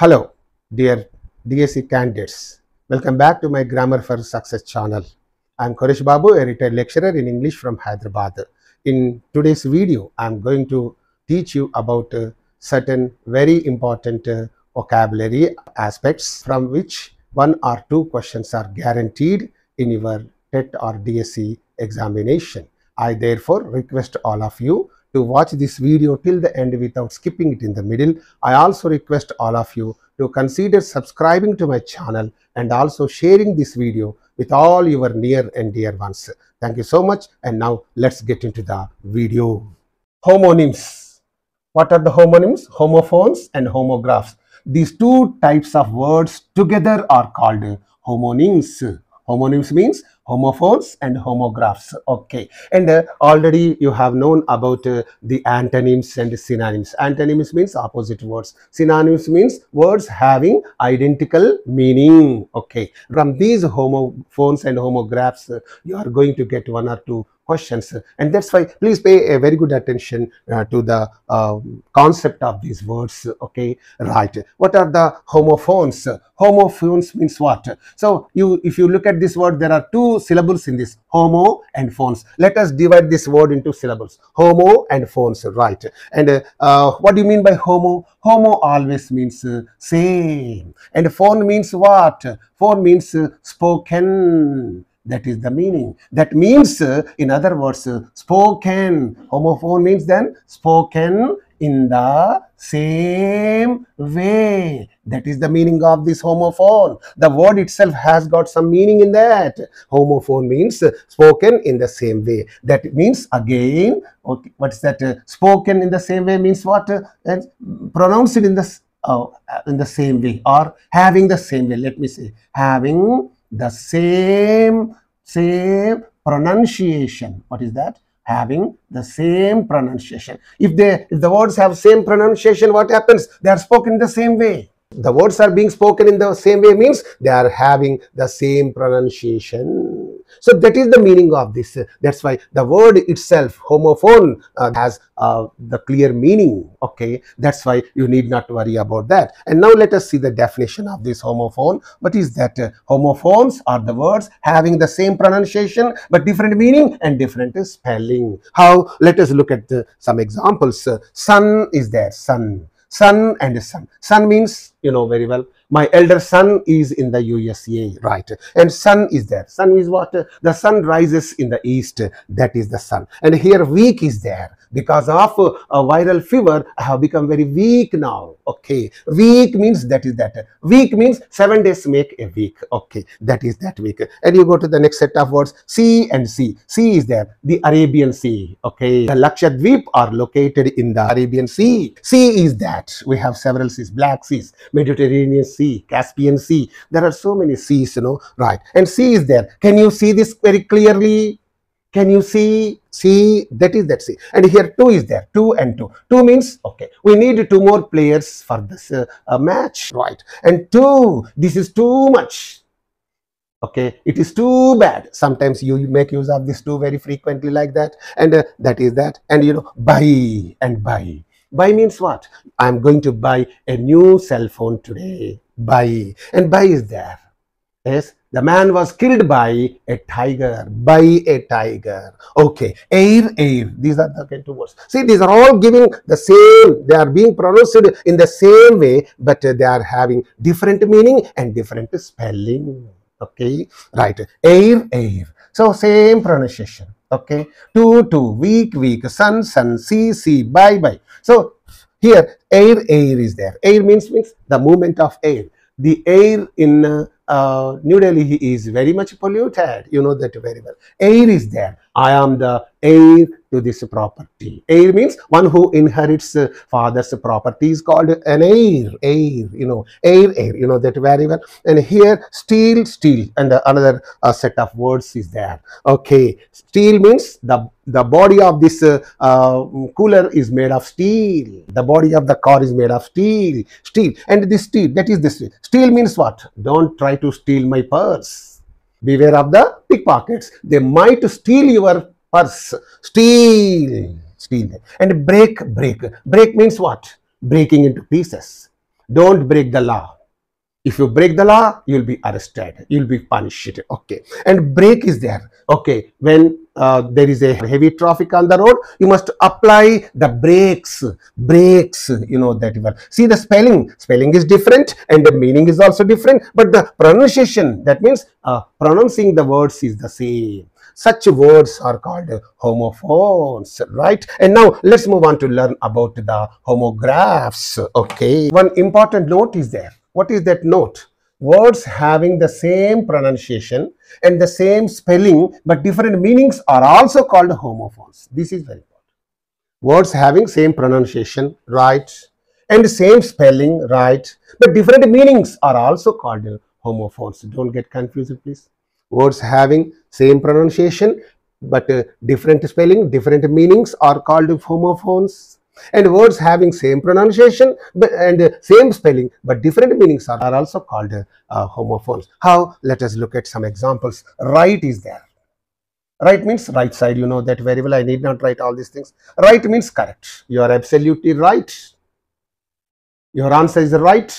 Hello, dear DSC candidates. Welcome back to my Grammar for Success channel. I am Coresh Babu, a retired lecturer in English from Hyderabad. In today's video, I am going to teach you about uh, certain very important uh, vocabulary aspects from which one or two questions are guaranteed in your TET or DSC examination. I therefore request all of you to watch this video till the end without skipping it in the middle. I also request all of you to consider subscribing to my channel and also sharing this video with all your near and dear ones. Thank you so much and now let's get into the video. Homonyms. What are the homonyms? Homophones and homographs. These two types of words together are called homonyms. Homonyms means homophones and homographs. Okay. And uh, already you have known about uh, the antonyms and synonyms. Antonyms means opposite words. Synonyms means words having identical meaning. Okay. From these homophones and homographs, uh, you are going to get one or two questions. And that's why please pay a very good attention uh, to the uh, concept of these words okay? Right. What are the homophones? Homophones means what? So you if you look at this word there are two syllables in this homo and phones. Let us divide this word into syllables homo and phones right? And uh, uh, what do you mean by homo? Homo always means uh, same. And phone means what? Phone means uh, spoken that is the meaning. That means in other words spoken homophone means then spoken in the same way. That is the meaning of this homophone. The word itself has got some meaning in that. Homophone means spoken in the same way. That means again okay, what's that? Spoken in the same way means what? Uh, pronounced in the uh, in the same way or having the same way. Let me say having the same same pronunciation. What is that? Having the same pronunciation. If they if the words have same pronunciation what happens? They are spoken in the same way the words are being spoken in the same way means they are having the same pronunciation. So that is the meaning of this. That's why the word itself homophone uh, has uh, the clear meaning. Okay? That's why you need not worry about that. And now let us see the definition of this homophone. What is that? Uh, homophones are the words having the same pronunciation but different meaning and different spelling. How? Let us look at some examples. Sun is there sun. Sun and sun. Sun means you know very well. My elder son is in the usa right? And sun is there. Sun is what? The sun rises in the east. That is the sun. And here week is there because of uh, a viral fever. I have become very weak now. Okay. Week means that is that. Week means seven days make a week okay. That is that week and you go to the next set of words. Sea and sea sea is there. The arabian sea. Okay. The lakshadweep are located in the arabian sea. Sea is that. We have several seas. Black seas mediterranean sea caspian sea. There are so many seas you know right? And sea is there. Can you see this very clearly? Can you see? See that is that sea. and here two is there two and two. Two means okay we need two more players for this uh, uh, match right? And two this is too much. Okay it is too bad. Sometimes you make use of this two very frequently like that. And uh, that is that. And you know buy and buy buy means what? I'm going to buy a new cell phone today. Buy. And buy is there. Yes? The man was killed by a tiger. By a tiger. Okay. Air air. These are the two words. See these are all giving the same. They are being pronounced in the same way but they are having different meaning and different spelling. Okay? Right. Air air. So same pronunciation. Okay? Two two. Week week. Sun sun. See see. Bye bye so here air air is there. Air means means the movement of air. The air in uh, uh, New Delhi is very much polluted. You know that very well. Air is there. I am the heir to this property. Heir means one who inherits uh, father's property is called an heir. Heir, you know, heir, heir. You know that very well. And here, steel, steel, and uh, another uh, set of words is there. Okay, steel means the the body of this uh, uh, cooler is made of steel. The body of the car is made of steel. Steel, and this steel that is this steel means what? Don't try to steal my purse. Beware of the pickpockets. They might steal your purse. Steal. Steal. And break, break. Break means what? Breaking into pieces. don't break the law. If you break the law, you'll be arrested. You'll be punished. Okay. And break is there. Okay. When uh, there is a heavy traffic on the road, you must apply the brakes. Brakes, you know that well. See the spelling. Spelling is different and the meaning is also different. But the pronunciation, that means uh, pronouncing the words is the same. Such words are called homophones, right? And now let's move on to learn about the homographs. Okay. One important note is there. What is that note? Words having the same pronunciation and the same spelling but different meanings are also called homophones. This is very important. Words having same pronunciation, right, and same spelling, right, but different meanings are also called homophones. Don't get confused, please. Words having same pronunciation but uh, different spelling, different meanings are called homophones and words having same pronunciation and uh, same spelling but different meanings are, are also called uh, homophones. How? Let us look at some examples. Right is there. Right means right side, you know that very well. I need not write all these things. Right means correct. You are absolutely right. Your answer is right.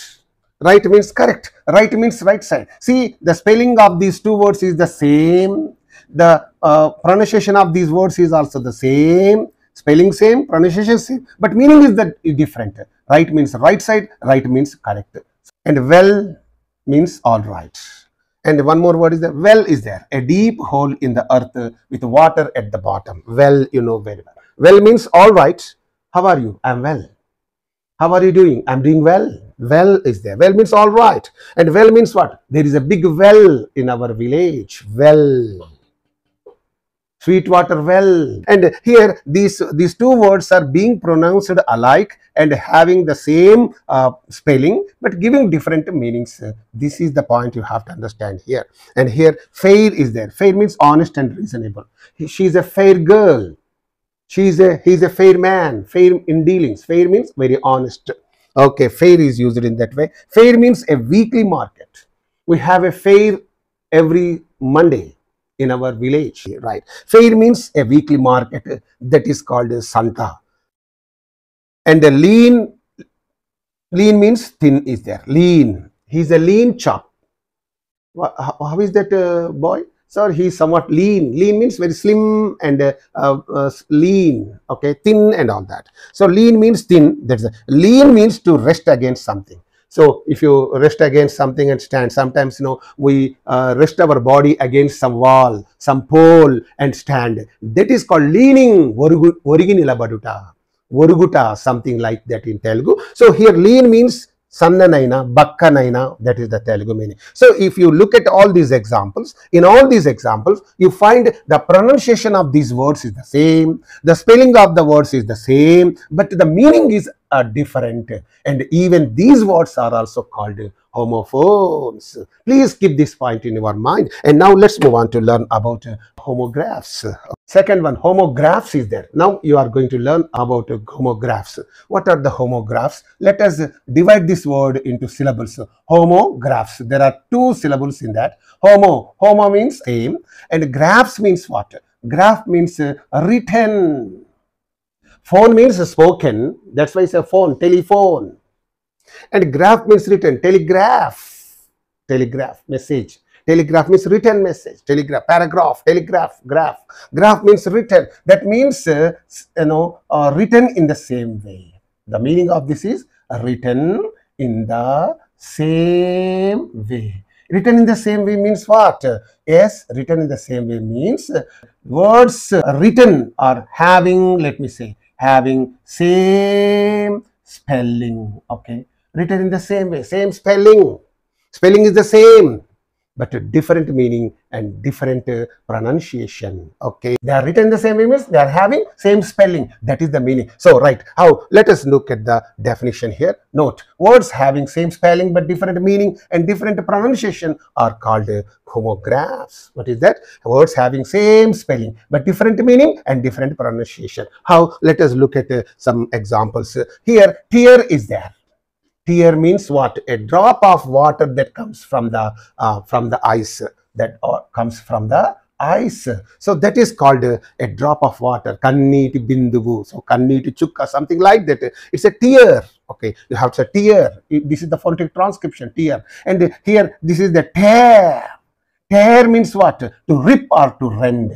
Right means correct. Right means right side. See, the spelling of these two words is the same. The uh, pronunciation of these words is also the same spelling same, pronunciation same, but meaning is that different. Right means right side, right means correct. And well means all right. And one more word is there, well is there, a deep hole in the earth with water at the bottom. Well, you know very well. Well means all right. How are you? I'm well. How are you doing? I'm doing well. Well is there. Well means all right. And well means what? There is a big well in our village. Well. Sweetwater well. And here these, these two words are being pronounced alike and having the same uh, spelling but giving different meanings. This is the point you have to understand here. And here fair is there. Fair means honest and reasonable. She is a fair girl. She is a, he is a fair man. Fair in dealings. Fair means very honest. Okay, fair is used in that way. Fair means a weekly market. We have a fair every Monday in our village, right? Fair means a weekly market that is called Santa. And the lean, lean means thin is there, lean. He's a lean chap. How is that uh, boy? Sir, he's somewhat lean. Lean means very slim and uh, uh, lean, okay, thin and all that. So lean means thin. That's a, lean means to rest against something. So if you rest against something and stand, sometimes you know we uh, rest our body against some wall, some pole and stand. That is called leaning. Originila Oruguta, something like that in Telugu. So here lean means Sannanaina, Bakkanaina, that is the Telugu meaning. So if you look at all these examples, in all these examples, you find the pronunciation of these words is the same, the spelling of the words is the same, but the meaning is uh, different. And even these words are also called homophones. Please keep this point in your mind. And now let's move on to learn about homographs. Second one, homographs is there. Now you are going to learn about homographs. What are the homographs? Let us divide this word into syllables. Homographs. There are two syllables in that. Homo. Homo means same. And graphs means what? Graph means uh, written. Phone means spoken. That's why it's a phone, telephone. And graph means written, telegraph, telegraph, message. Telegraph means written message, telegraph, paragraph, telegraph, graph. Graph means written. That means, uh, you know, uh, written in the same way. The meaning of this is written in the same way. Written in the same way means what? Yes, written in the same way means words written or having, let me say, having same spelling. Okay written in the same way, same spelling. Spelling is the same, but different meaning and different uh, pronunciation. Okay, they are written the same image they are having same spelling. That is the meaning. So, right, how? Let us look at the definition here. Note, words having same spelling but different meaning and different pronunciation are called uh, homographs. What is that? Words having same spelling but different meaning and different pronunciation. How? Let us look at uh, some examples. Here, tear is there tear means what a drop of water that comes from the uh, from the ice that uh, comes from the ice. So that is called uh, a drop of water. Kanniti binduvu. So kanniti chukka, something like that. It's a tear. Okay, you have to tear. This is the phonetic transcription, tear. And here, this is the tear. Tear means what? To rip or to rend.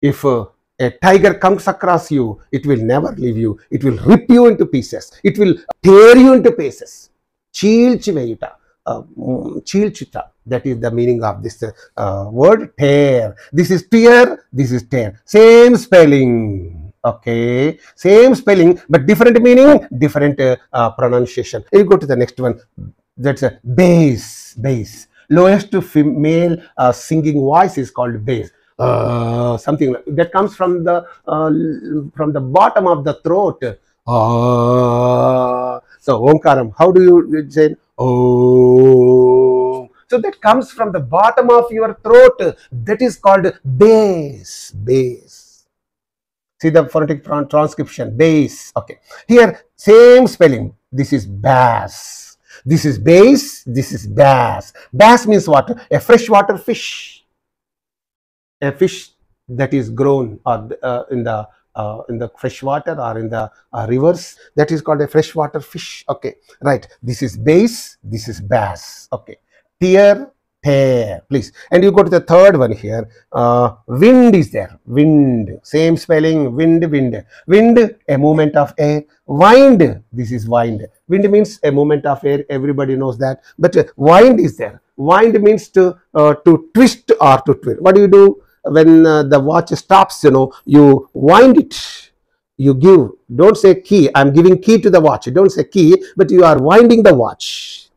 If uh, a tiger comes across you, it will never leave you. It will rip you into pieces. It will tear you into pieces. Chilchiveyuta. Uh, mm, Chilchita. That is the meaning of this uh, word tear. This is tear, this is tear. Same spelling. Okay. Same spelling, but different meaning, different uh, uh, pronunciation. You go to the next one. That's a bass. Bass. Lowest female uh, singing voice is called bass something like that comes from the uh, from the bottom of the throat. Uh, so omkaram how do you say oh so that comes from the bottom of your throat. That is called bass bass see the phonetic transcription bass okay. Here same spelling. This is bass. This is bass this is bass. Bass means what? A freshwater fish a fish that is grown or uh, in the uh, in the fresh water or in the uh, rivers that is called a freshwater fish. Okay right. This is bass this is bass. Okay. Tear tear please. And you go to the third one here. Uh, wind is there. Wind. Same spelling. Wind wind. Wind a movement of air. Wind. This is wind. Wind means a movement of air. Everybody knows that. But uh, wind is there. Wind means to uh, to twist or to twist what do you do when uh, the watch stops you know you wind it. You give don't say key i'm giving key to the watch. Don't say key but you are winding the watch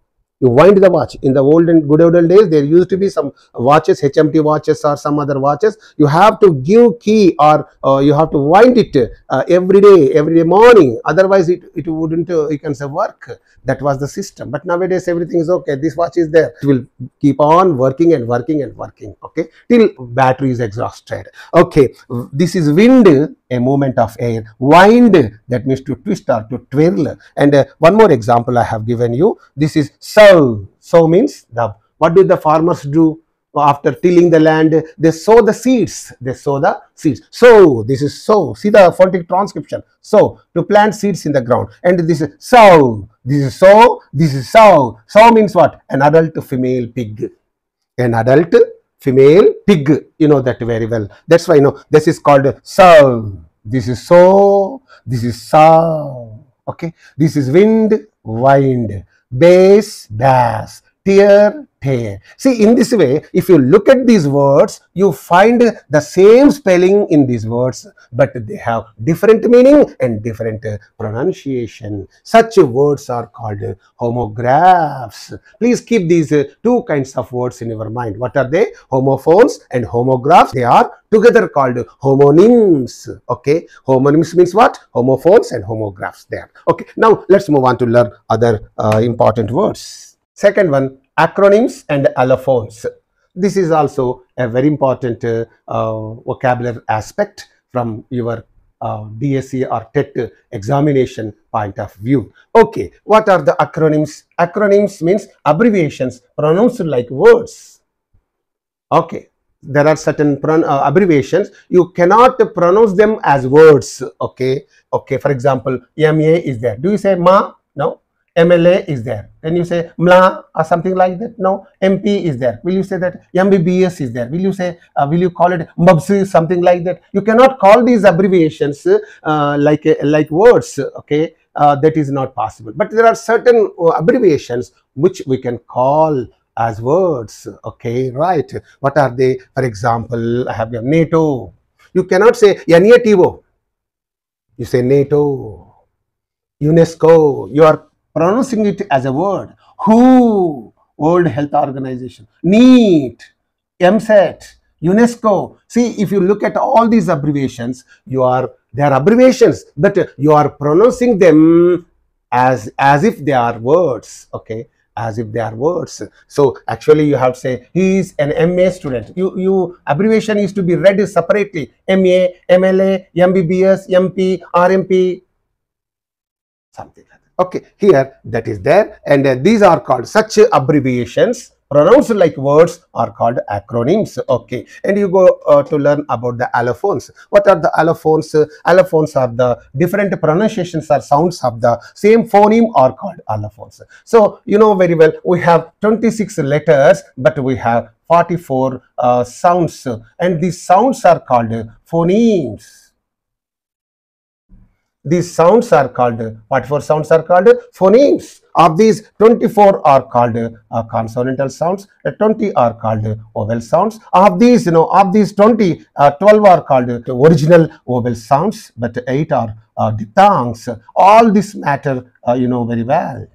you wind the watch. In the olden good old days there used to be some watches hmt watches or some other watches. You have to give key or uh, you have to wind it uh, every day every day morning. Otherwise it, it wouldn't uh, can say work. That was the system. But nowadays everything is okay. This watch is there. It will keep on working and working and working. Okay? Till battery is exhausted. Okay. This is wind a movement of air. Wind that means to twist or to twirl. And uh, one more example i have given you. This is sow sow means the what do the farmers do after tilling the land? They sow the seeds. They sow the seeds. So this is sow see the phonetic transcription. So to plant seeds in the ground. And this is sow this is sow this is sow sow means what? An adult female pig. An adult female pig. You know that very well. That's why you know this is called sow this is sow this is sow okay? This is wind. Wind bass bass tear tear see in this way if you look at these words you find the same spelling in these words but they have different meaning and different uh, pronunciation. Such words are called homographs. Please keep these uh, two kinds of words in your mind. What are they? Homophones and homographs. They are together called homonyms. Okay? Homonyms means what? Homophones and homographs. There okay. Now let's move on to learn other uh, important words second one acronyms and allophones this is also a very important uh, uh, vocabulary aspect from your uh, DSC or TET examination point of view. Okay, what are the acronyms? Acronyms means abbreviations pronounced like words. Okay, there are certain uh, abbreviations you cannot pronounce them as words. Okay, okay. For example, MA is there. Do you say ma? No. MLA is there. Then you say MLA or something like that. No. MP is there. Will you say that MBBS is there? Will you say, uh, will you call it MBBS, something like that? You cannot call these abbreviations uh, like, uh, like words. Okay. Uh, that is not possible. But there are certain uh, abbreviations which we can call as words. Okay. Right. What are they? For example, I have NATO. You cannot say NATO. You say NATO. UNESCO. You are pronouncing it as a word. WHO, World Health Organization, NEET, EAMCET, UNESCO. See, if you look at all these abbreviations, you are they are abbreviations, but you are pronouncing them as as if they are words. Okay, as if they are words. So actually, you have to say he is an MA student. You you abbreviation is to be read separately. MA, MLA, MBBS, MP, RMP, something. Okay, here that is there, and uh, these are called such abbreviations pronounced like words are called acronyms. Okay, and you go uh, to learn about the allophones. What are the allophones? Allophones are the different pronunciations or sounds of the same phoneme are called allophones. So you know very well we have 26 letters, but we have 44 uh, sounds, and these sounds are called phonemes these sounds are called, what four sounds are called? Phonemes. Of these, 24 are called uh, consonantal sounds, uh, 20 are called vowel sounds. Of these, you know, of these 20, uh, 12 are called original vowel sounds, but 8 are uh, diphthongs. All this matter, uh, you know very well.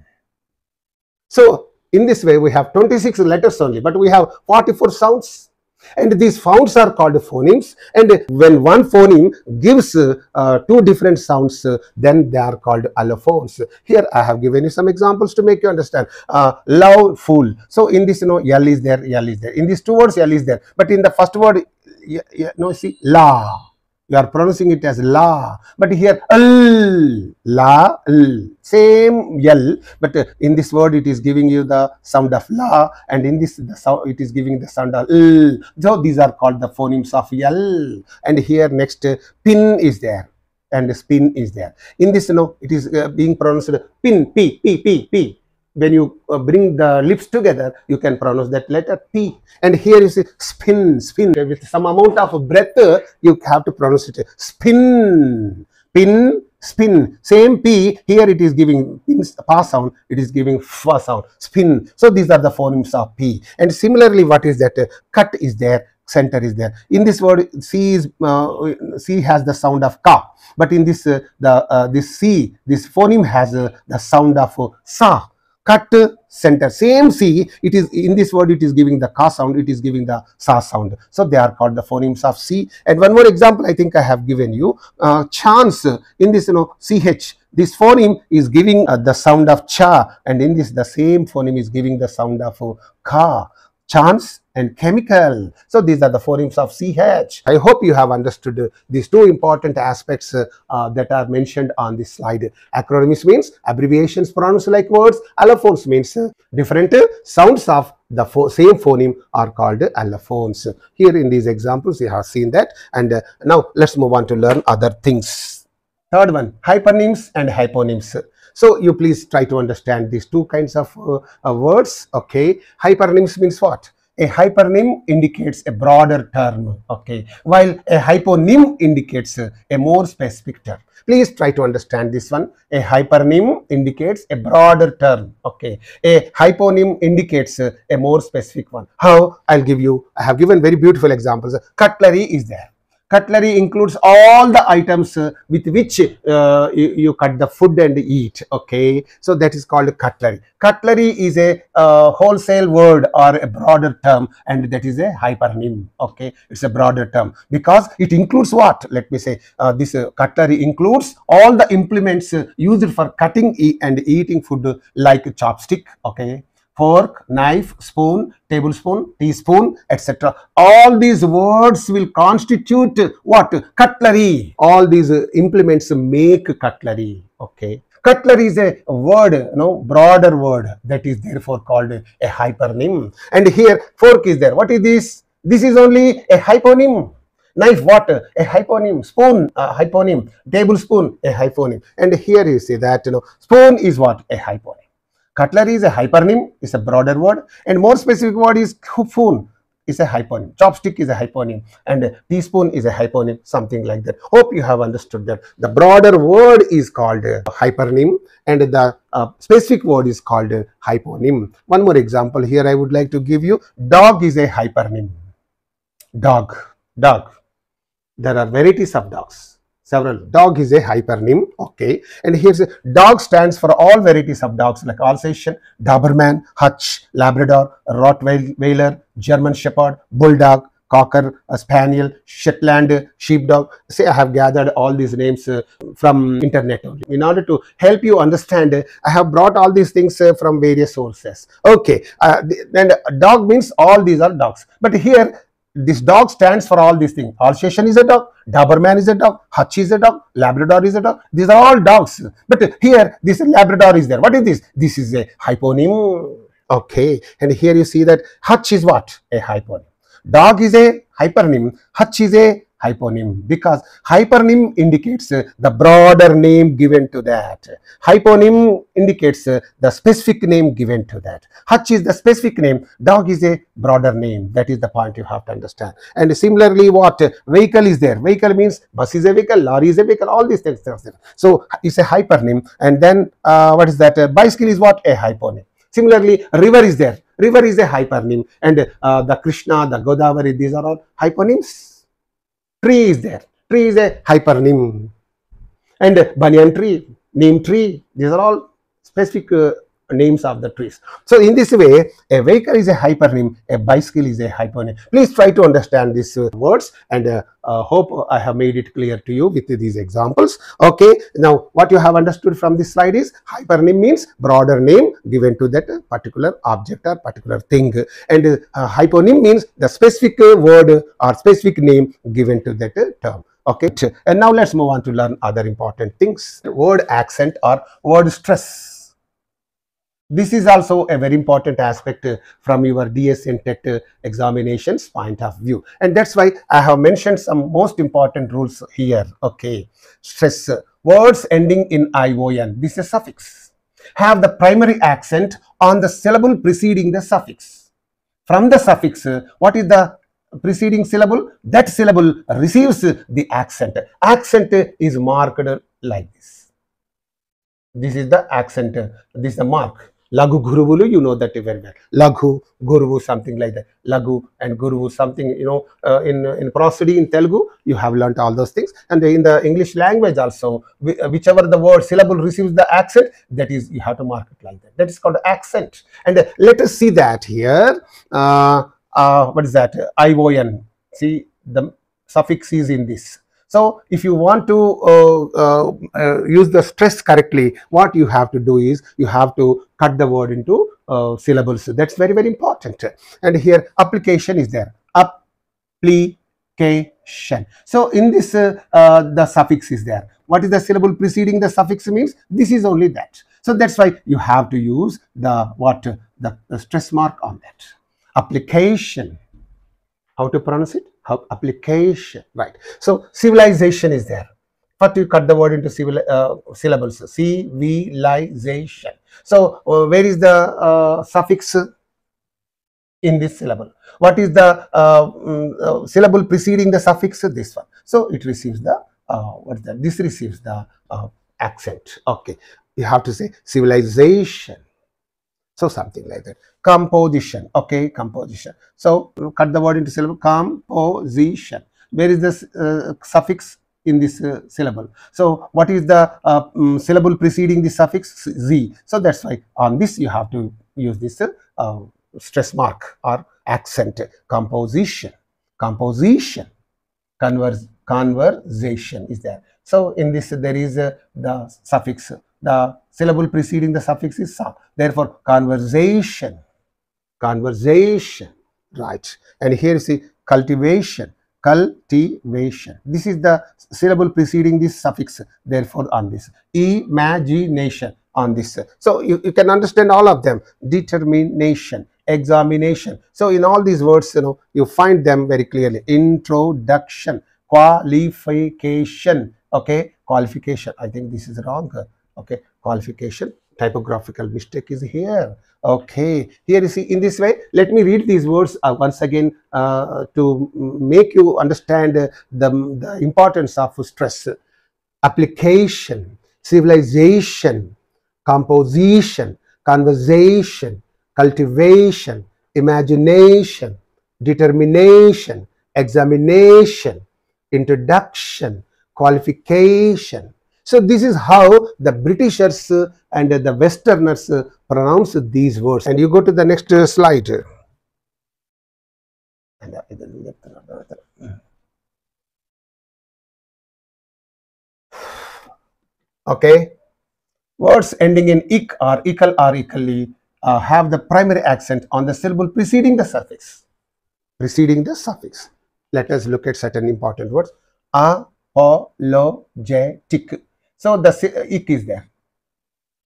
So, in this way, we have 26 letters only, but we have 44 sounds and these sounds are called phonemes. And when one phoneme gives uh, two different sounds uh, then they are called allophones. Here i have given you some examples to make you understand. Uh, love fool. So in this you know l is there l is there. In these two words l is there. But in the first word yeah, yeah, no see la you are pronouncing it as la but here l la l same l but in this word it is giving you the sound of la and in this the sound it is giving the sound of l. So these are called the phonemes of l and here next pin is there and spin is there. In this know it is uh, being pronounced pin p p p p when you uh, bring the lips together, you can pronounce that letter P. And here is spin, spin. With some amount of breath, you have to pronounce it spin, pin, spin. Same P, here it is giving pa sound, it is giving fa sound, spin. So these are the phonemes of P. And similarly, what is that? Cut is there, center is there. In this word, C is uh, C has the sound of ka, but in this uh, the uh, this C, this phoneme has uh, the sound of uh, sa cut center. Same c it is in this word it is giving the ka sound it is giving the sa sound. So they are called the phonemes of c. And one more example i think i have given you uh, chance in this you know ch this phoneme is giving uh, the sound of cha. And in this the same phoneme is giving the sound of uh, ka. Chance and chemical. So these are the forms of CH. I hope you have understood these two important aspects uh, uh, that are mentioned on this slide. Acronyms means abbreviations pronounced like words. Allophones means uh, different uh, sounds of the pho same phoneme are called allophones. Here in these examples you have seen that and uh, now let's move on to learn other things. Third one, hypernyms and hyponyms. So you please try to understand these two kinds of uh, uh, words. Okay, hypernyms means what? A hypernym indicates a broader term. Okay, while a hyponym indicates a more specific term. Please try to understand this one. A hypernym indicates a broader term. Okay, a hyponym indicates a more specific one. How? I'll give you. I have given very beautiful examples. Cutlery is there cutlery includes all the items uh, with which uh, you, you, cut the food and eat okay? So that is called cutlery. Cutlery is a uh, wholesale word or a broader term and that is a hypernym okay? It's a broader term. Because it includes what? Let me say this cutlery includes all the implements used for cutting e and eating food like chopstick okay fork, knife, spoon, tablespoon, teaspoon, etc. All these words will constitute what? Cutlery. All these uh, implements make cutlery. Okay. Cutlery is a word, you know, broader word that is therefore called a hypernym. And here fork is there. What is this? This is only a hyponym knife water a hyponym spoon a hyponym tablespoon a hyponym and here you see that you know spoon is what a hyponym Cutlery is a hypernym, is a broader word, and more specific word is spoon is a hyponym. Chopstick is a hyponym, and teaspoon is a hyponym, something like that. Hope you have understood that. The broader word is called hypernym, and the uh, specific word is called hyponym. One more example here I would like to give you. Dog is a hypernym. Dog, dog. There are varieties of dogs several. Dog is a hypernym, okay. And here's a dog stands for all varieties of dogs like Alsatian, Doberman, Hutch, Labrador, Rottweiler, German Shepherd, Bulldog, Cocker, a Spaniel, Shetland, Sheepdog. Say I have gathered all these names uh, from internet only. In order to help you understand, I have brought all these things uh, from various sources. Okay, uh, and dog means all these are dogs. But here this dog stands for all these things. Alsatian is a dog, Doberman is a dog, Hutch is a dog, Labrador is a dog. These are all dogs. But here, this Labrador is there. What is this? This is a hyponym. Okay, and here you see that hutch is what? A hyponym. Dog is a hypernym, hutch is a hyponym because hypernym indicates uh, the broader name given to that. Hyponym indicates uh, the specific name given to that. Hutch is the specific name, dog is a broader name. That is the point you have to understand. And similarly, what uh, vehicle is there? Vehicle means bus is a vehicle, lorry is a vehicle, all these things are there. So it's a hypernym. And then uh, what is that? Uh, bicycle is what? A hyponym. Similarly, river is there. River is a hypernym. And uh, the Krishna, the Godavari, these are all hyponyms tree is there. Tree is a hypernym. And banyan tree, neem tree, these are all specific uh, names of the trees. So in this way, a vehicle is a hypernym, a bicycle is a hypernym. Please try to understand these uh, words and uh, uh, hope I have made it clear to you with these examples. Okay, now what you have understood from this slide is hypernym means broader name given to that particular object or particular thing and uh, hyponym means the specific word or specific name given to that term okay and now let's move on to learn other important things word accent or word stress this is also a very important aspect uh, from your DS and uh, examinations point of view and that's why I have mentioned some most important rules here okay stress uh, words ending in ION this is a suffix have the primary accent on the syllable preceding the suffix from the suffix what is the preceding syllable, that syllable receives the accent. Accent is marked like this. This is the accent, this is the mark. Lagu Guruvulu, you know that very well. Laghu, Guruvu, something like that. Lagu and Guruvu, something, you know, uh, in, in prosody in Telugu, you have learnt all those things. And in the English language also, whichever the word syllable receives the accent, that is, you have to mark it like that. That is called accent. And uh, let us see that here. Uh, uh, what is that ion see the suffix is in this so if you want to uh, uh, uh, use the stress correctly what you have to do is you have to cut the word into uh, syllables. That's very very important. And here application is there. Application. So in this uh, the suffix is there. What is the syllable preceding the suffix means? This is only that. So that's why you have to use the what the, the stress mark on that. Application. How to pronounce it? Application, right. So, civilization is there. First, you cut the word into civil, uh, syllables. Civilization. So, uh, where is the uh, suffix in this syllable? What is the um, syllable preceding the suffix? This one. So, it receives the, uh, what is that? This receives the accent. Okay. You have to say civilization. So, something like that. Composition. Okay composition. So cut the word into syllable. Composition. Where is this uh, suffix in this uh, syllable? So what is the uh, um, syllable preceding the suffix? Z. So that's why on this you have to use this uh, stress mark or accent. Composition. Composition. Converse conversation is there. So in this there is uh, the suffix the syllable preceding the suffix is sa. Therefore conversation. Conversation. Right. And here you see cultivation. Cultivation. This is the syllable preceding this suffix therefore on this. Imagination on this. So you, you can understand all of them. Determination. Examination. So in all these words you know you find them very clearly. Introduction. Qualification. Okay? Qualification. I think this is wrong okay qualification typographical mistake is here. Okay here you see in this way let me read these words uh, once again uh, to make you understand uh, the, the importance of stress. Application civilization composition conversation cultivation imagination determination examination introduction qualification so this is how the Britishers and the Westerners pronounce these words. And you go to the next slide. Okay. Words ending in ik or ikal or ikali uh, have the primary accent on the syllable preceding the suffix. Preceding the suffix. Let us look at certain important words. Apologetic so the ik is there.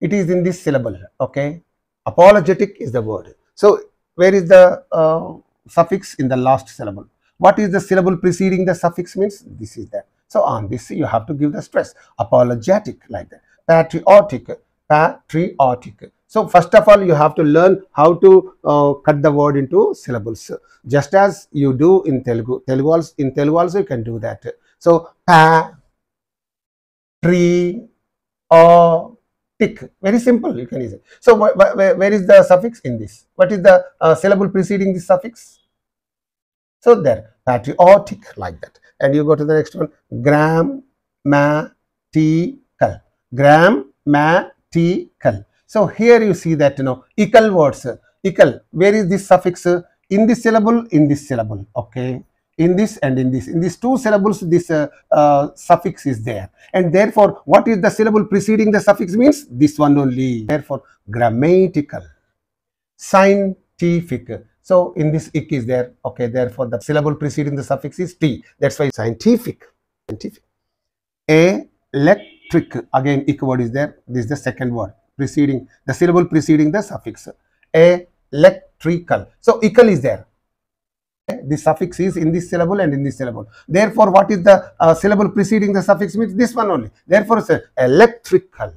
It is in this syllable, okay? Apologetic is the word. So where is the uh, suffix in the last syllable? What is the syllable preceding the suffix means? This is there. So on this you have to give the stress. Apologetic like that. Patriotic. Patriotic. So first of all, you have to learn how to uh, cut the word into syllables, just as you do in Telugu. Telugu also, in Telugu also you can do that. So pa, tree, or tick. Very simple. You can use it. So wh wh where is the suffix in this? What is the uh, syllable preceding this suffix? So there, patriotic like that. And you go to the next one. Grammatical. Grammatical. So here you see that you know equal words. Equal. Where is this suffix? In this syllable. In this syllable. Okay in this and in this. In these two syllables, this uh, uh, suffix is there. And therefore, what is the syllable preceding the suffix means? This one only. Therefore, grammatical, scientific. So, in this ik is there. Okay, therefore, the syllable preceding the suffix is t. That's why scientific. Scientific. Electric. Again, ik word is there. This is the second word preceding the syllable preceding the suffix. Electrical. So, ical is there the suffix is in this syllable and in this syllable. Therefore, what is the uh, syllable preceding the suffix means this one only. Therefore, it's electrical,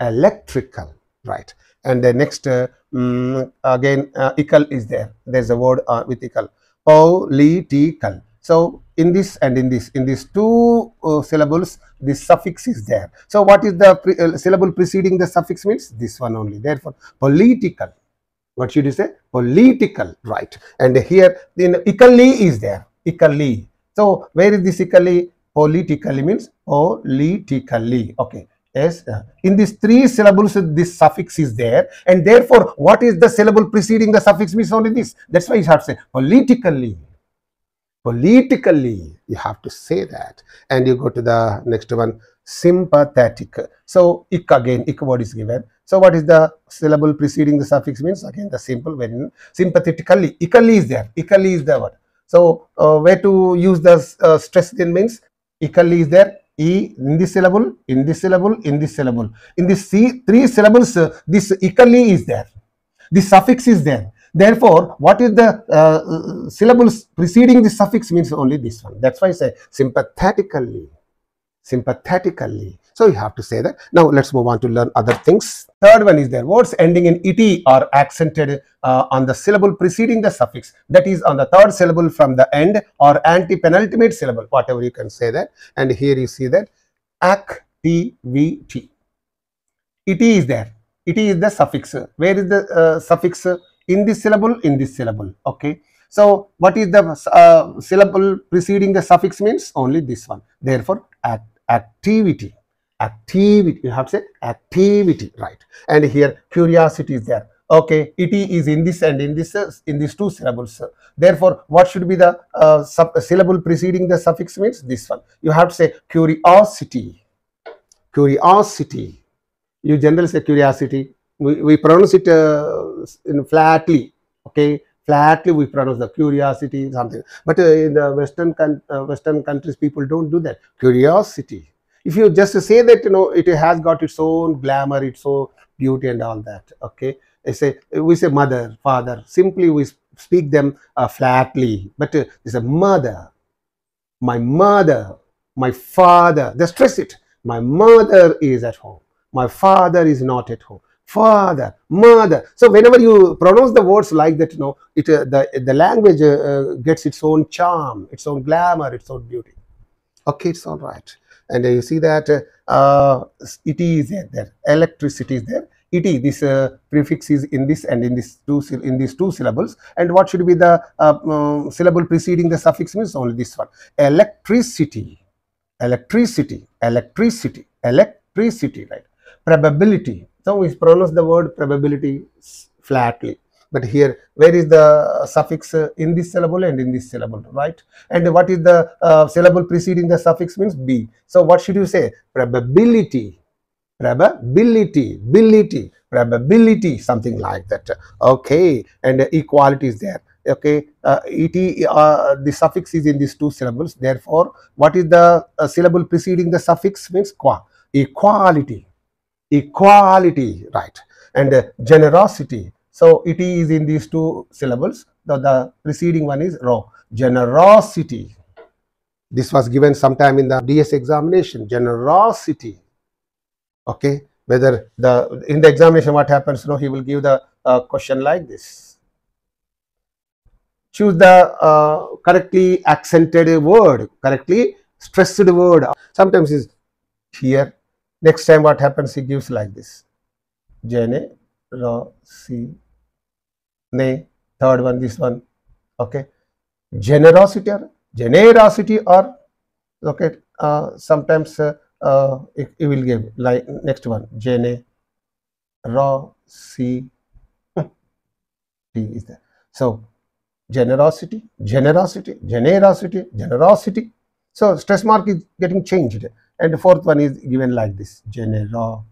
electrical, right. And the next, uh, um, again, uh, ical is there. There's a word uh, with ical. Political. So, in this and in this, in these two uh, syllables, this suffix is there. So, what is the pre uh, syllable preceding the suffix means? This one only. Therefore, political what should you say? Political right. And here then ically is there. Ically so where is this ically politically means politically. Okay. Yes uh, in these three syllables this suffix is there. And therefore what is the syllable preceding the suffix means only this? That's why you have to say politically. Politically you have to say that. And you go to the next one sympathetic. So ik again ik word is given so what is the syllable preceding the suffix means? Again, the simple when sympathetically, equally is there. Equally is the word. So uh, where to use the uh, stress then means equally is there. E in this syllable, in this syllable, in this syllable. In this C, three syllables, uh, this equally is there. The suffix is there. Therefore, what is the uh, syllables preceding the suffix means only this one. That's why I say sympathetically. Sympathetically. So you have to say that. Now let's move on to learn other things. Third one is there. Words ending in et are accented uh, on the syllable preceding the suffix. That is on the third syllable from the end or anti-penultimate syllable, whatever you can say that. And here you see that activity. Et is there. Et is the suffix. Where is the uh, suffix? In this syllable, in this syllable. Okay. So, what is the uh, syllable preceding the suffix means? Only this one. Therefore, act, activity activity you have to say activity right? And here curiosity is there. Okay it is in this and in this in these two syllables. Therefore what should be the uh, syllable preceding the suffix means? This one. You have to say curiosity. Curiosity. You generally say curiosity. We, we pronounce it uh, in flatly. Okay flatly we pronounce the curiosity something. But uh, in the western uh, western countries people don't do that. Curiosity if you just say that you know it has got its own glamour its own beauty and all that okay? I say we say mother father simply we speak them uh, flatly. But uh, it's a mother my mother my father they stress it. My mother is at home. My father is not at home. Father mother. So whenever you pronounce the words like that you know it uh, the the language uh, uh, gets its own charm its own glamour its own beauty. Okay it's all right and you see that uh, it is there, electricity is there. It is this uh, prefix is in this and in this two in these two syllables. And what should be the uh, um, syllable preceding the suffix means only this one. Electricity, electricity, electricity, electricity. Right. Probability. So we pronounce the word probability flatly but here where is the suffix in this syllable and in this syllable right? And what is the uh, syllable preceding the suffix means b. So what should you say? Probability. Probability. Ability. Probability. Something like that. Okay. And equality is there. Okay. Uh, et uh, the suffix is in these two syllables. Therefore what is the uh, syllable preceding the suffix means qua? Equality. Equality. Right. And uh, generosity. So it is in these two syllables. The, the preceding one is raw. Generosity. This was given sometime in the DS examination. Generosity. Okay. Whether the in the examination what happens? No, he will give the uh, question like this. Choose the uh, correctly accented word, correctly stressed word. Sometimes is here. Next time what happens? He gives like this. Generosity. Ne. Third one, this one. Okay. Generosity or generosity or okay. Uh, sometimes uh, uh, it, it will give like next one. Generosity is there. So generosity, generosity, generosity, generosity. So stress mark is getting changed. And the fourth one is given like this. Genero.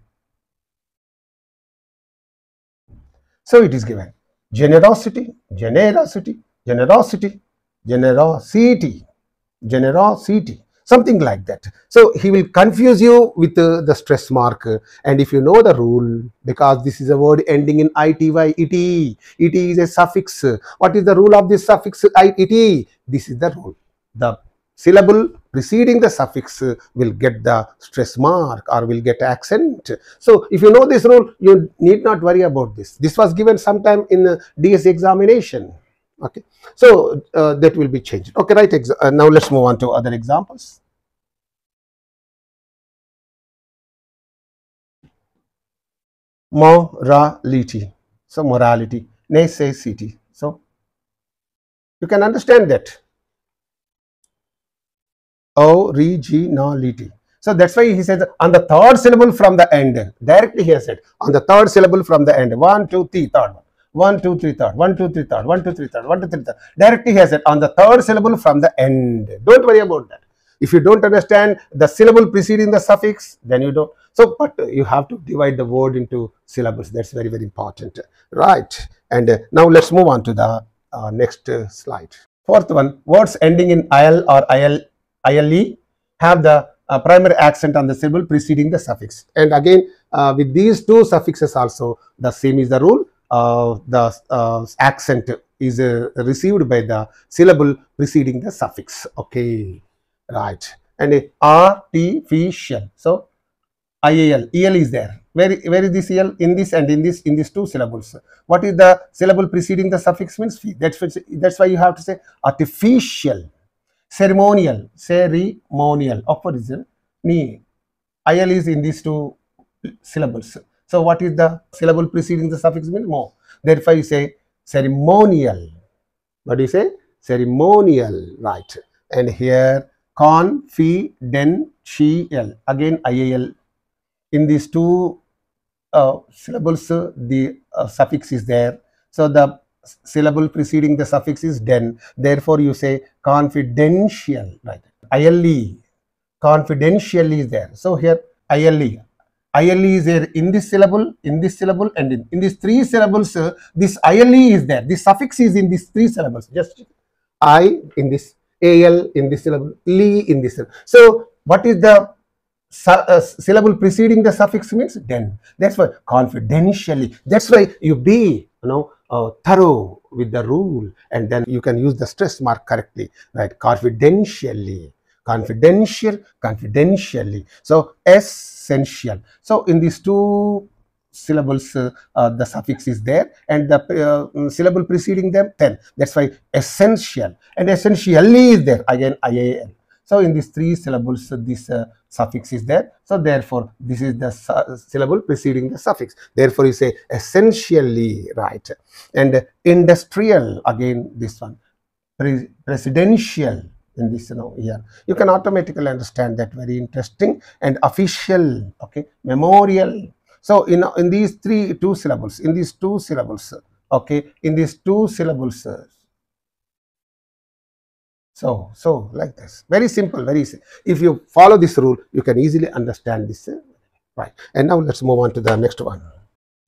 So it is given. Generosity, generosity, generosity, generosity, generosity, something like that. So he will confuse you with uh, the stress mark. And if you know the rule, because this is a word ending in ity, it, it is a suffix. What is the rule of this suffix it? This is the rule. The syllable preceding the suffix will get the stress mark or will get accent. So if you know this rule, you need not worry about this. This was given sometime in the DS examination. Okay, so uh, that will be changed. Okay, right. Uh, now let's move on to other examples. Morality. So morality, necessity. So you can understand that originality. So that's why he says on the third syllable from the end. Directly he has said on the third syllable from the end. One, two, three, third one. One, two, three, third. One, two, three, third. One, two, three, third. One, two, three, third. Directly he has said on the third syllable from the end. Don't worry about that. If you don't understand the syllable preceding the suffix, then you don't. So, but you have to divide the word into syllables. That's very, very important. Right. And uh, now let's move on to the uh, next uh, slide. Fourth one, words ending in il or il ILE have the uh, primary accent on the syllable preceding the suffix. And again, uh, with these two suffixes also, the same is the rule. Uh, the uh, accent is uh, received by the syllable preceding the suffix. Okay, right. And artificial. So, IAL, EL is there. Where, where is this EL? In this and in this, in these two syllables. What is the syllable preceding the suffix means? That's, that's why you have to say artificial ceremonial, ceremonial, opposition, ni. IL is in these two syllables. So what is the syllable preceding the suffix means? Mo. Therefore you say ceremonial. What do you say? Ceremonial, right. And here confidential, again IAL. In these two uh, syllables, the uh, suffix is there. So the syllable preceding the suffix is den. Therefore, you say confidential, right? ILE, confidential is there. So, here ILE, ILE is there in this syllable, in this syllable and in, in these three syllables, uh, this ILE is there. This suffix is in these three syllables. Just I in this, AL in this syllable, LE in this syllable. So, what is the uh, syllable preceding the suffix means den. That's why confidentially. That's why you be, you know, uh, thorough with the rule and then you can use the stress mark correctly, right? Confidentially, confidential, confidentially. So, essential. So, in these two syllables, uh, uh, the suffix is there and the uh, syllable preceding them 10. That's why essential and essentially is there again IAL. So, in these three syllables, this uh, suffix is there. So, therefore, this is the syllable preceding the suffix. Therefore, you say essentially, right. And industrial, again, this one. Pre presidential, in this you know here you can automatically understand that very interesting and official okay memorial so in in these three two syllables in these two syllables okay in these two syllables so, so like this. Very simple, very easy. If you follow this rule, you can easily understand this. Uh, right. And now let's move on to the next one.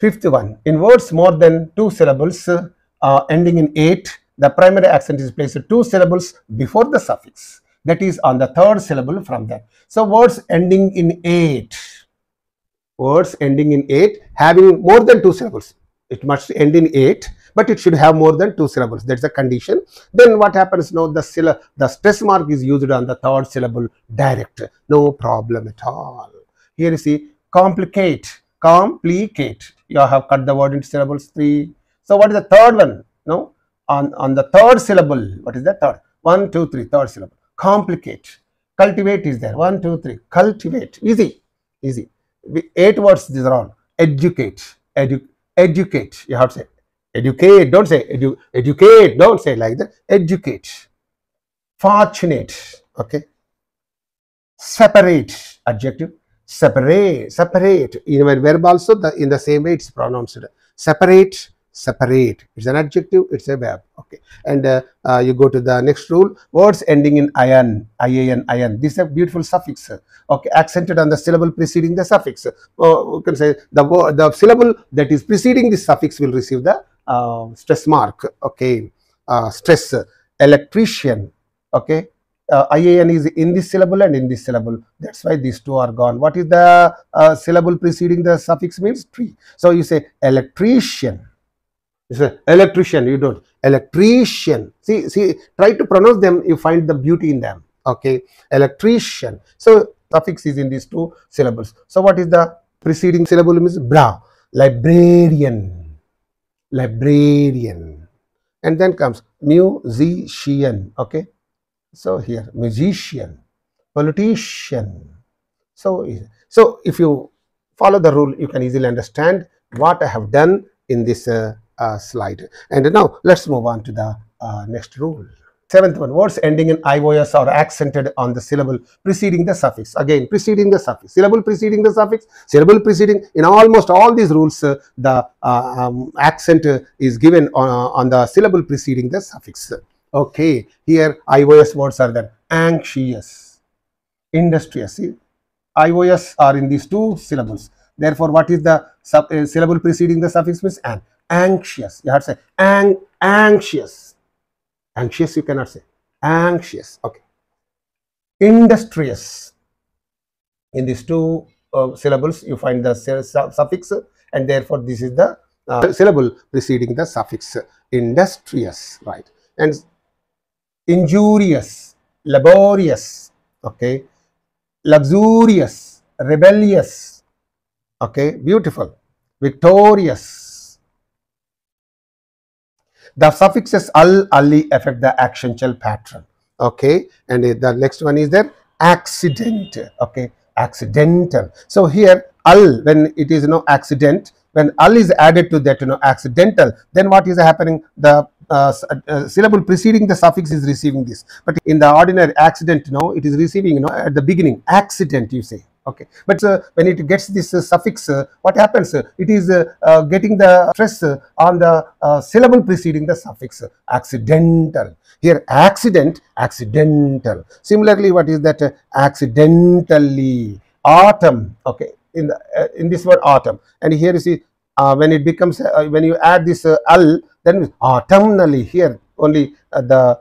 Fifth one. In words more than two syllables uh, ending in ate, the primary accent is placed two syllables before the suffix. That is on the third syllable from that. So, words ending in eight. words ending in 8 having more than two syllables. It must end in 8 but it should have more than two syllables. That's the condition. Then what happens now? The, the stress mark is used on the third syllable direct. No problem at all. Here you see complicate, complicate. You have cut the word into syllables three. So what is the third one? No, on, on the third syllable. What is the third? One, two, three, third syllable. Complicate. Cultivate is there. One, two, three. Cultivate. Easy. Easy. Eight words, these are all. Educate. Edu educate. You have to say educate. Don't say edu educate. Don't say like that. Educate. Fortunate. Okay. Separate. Adjective. Separate. Separate. In a verb also, the in the same way it's pronounced. Separate separate it's an adjective it's a verb okay and uh, uh, you go to the next rule words ending in ion ian ion this is a beautiful suffix okay accented on the syllable preceding the suffix uh, you can say the the syllable that is preceding this suffix will receive the stress mark okay uh, stress electrician okay uh, IAN is in this syllable and in this syllable. That's why these two are gone. What is the uh, syllable preceding the suffix means? Tree. So you say electrician it's an electrician, you don't. Electrician. See, see, try to pronounce them, you find the beauty in them. Okay. Electrician. So, suffix is in these two syllables. So, what is the preceding syllable means? Bra. Librarian. Librarian. And then comes musician. Okay. So, here, musician. Politician. So, so if you follow the rule, you can easily understand what I have done in this uh, uh, slide. And now let's move on to the uh, next rule. Seventh one, words ending in IOS are accented on the syllable preceding the suffix. Again, preceding the suffix. Syllable preceding the suffix, syllable preceding, in almost all these rules, uh, the uh, um, accent is given on, on the syllable preceding the suffix. Okay, here IOS words are there. Anxious, industrious. See, IOS are in these two syllables. Therefore, what is the sub, uh, syllable preceding the suffix means an anxious. You have to say ang anxious. Anxious you cannot say. Anxious. Okay. Industrious. In these two uh, syllables you find the suffix and therefore this is the uh, syllable preceding the suffix industrious right and injurious laborious okay luxurious rebellious okay beautiful victorious the suffixes al, ali affect the accentual pattern. Okay. And the next one is there accident. Okay. Accidental. So here al when it is you know accident when al is added to that you know accidental then what is happening the uh, uh, syllable preceding the suffix is receiving this but in the ordinary accident you know it is receiving you know at the beginning accident you say okay. But uh, when it gets this uh, suffix uh, what happens? Uh, it is uh, uh, getting the stress uh, on the syllable preceding the suffix accidental. Here accident accidental. Similarly what is that accidentally? Autumn. Okay. In the in this word autumn. And here you see when it becomes when you add this al then autumnally here only the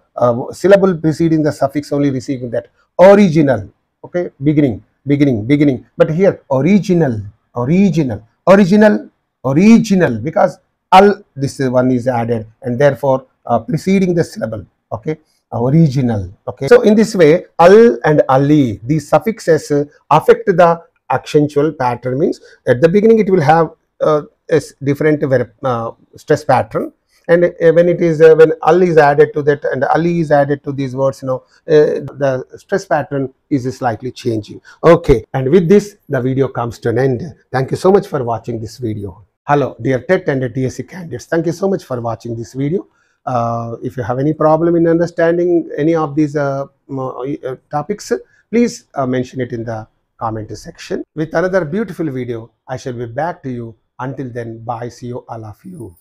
syllable preceding the suffix only receiving that original. Okay. Beginning beginning beginning. But here original original original original because al this one is added and therefore uh, preceding the syllable okay? Original okay? So in this way al and ali these suffixes uh, affect the accentual pattern means at the beginning it will have uh, a different uh, stress pattern and uh, when it is uh, when al is added to that and ali is added to these words you know uh, the stress pattern is slightly changing. Okay. And with this the video comes to an end. Thank you so much for watching this video. Hello dear tet and DSC candidates. Thank you so much for watching this video. Uh, if you have any problem in understanding any of these uh, topics please mention it in the comment section. With another beautiful video i shall be back to you. Until then bye. See you. All of you